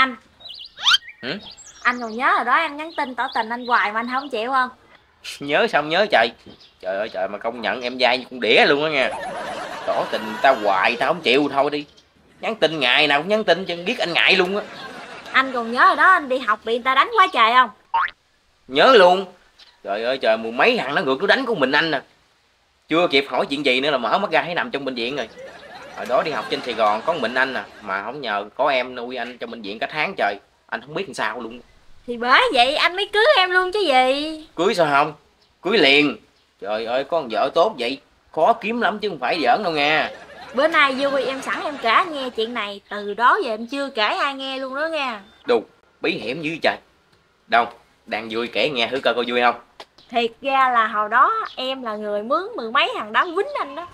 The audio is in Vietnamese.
Anh. Hử? Anh còn nhớ rồi đó em nhắn tin tỏ tình anh hoài mà anh không chịu không? Nhớ sao không nhớ trời? Trời ơi trời mà công nhận em dai như con đĩa luôn á nha. Tỏ tình ta hoài tao không chịu thôi đi. Nhắn tin ngày nào cũng nhắn tin chân biết anh ngại luôn á. Anh còn nhớ rồi đó anh đi học bị người ta đánh quá trời không? Nhớ luôn. Trời ơi trời mười mấy thằng nó ngược nó đánh của mình anh nè chưa kịp hỏi chuyện gì nữa là mở mắt ra thấy nằm trong bệnh viện rồi hồi đó đi học trên sài gòn có mình anh nè mà không nhờ có em nuôi anh trong bệnh viện cả tháng trời. Anh không biết làm sao luôn. Thì bởi vậy anh mới cưới em luôn chứ gì. Cưới sao không? Cưới liền. Trời ơi có con vợ tốt vậy khó kiếm lắm chứ không phải giỡn đâu nghe Bữa nay vui em sẵn em kể nghe chuyện này Từ đó giờ em chưa kể ai nghe luôn đó nha. Đù bí hiểm dữ trời. Đâu đang vui kể nghe thử coi coi vui không? Thiệt ra là hồi đó em là người mướn mười mấy thằng đó quýnh anh đó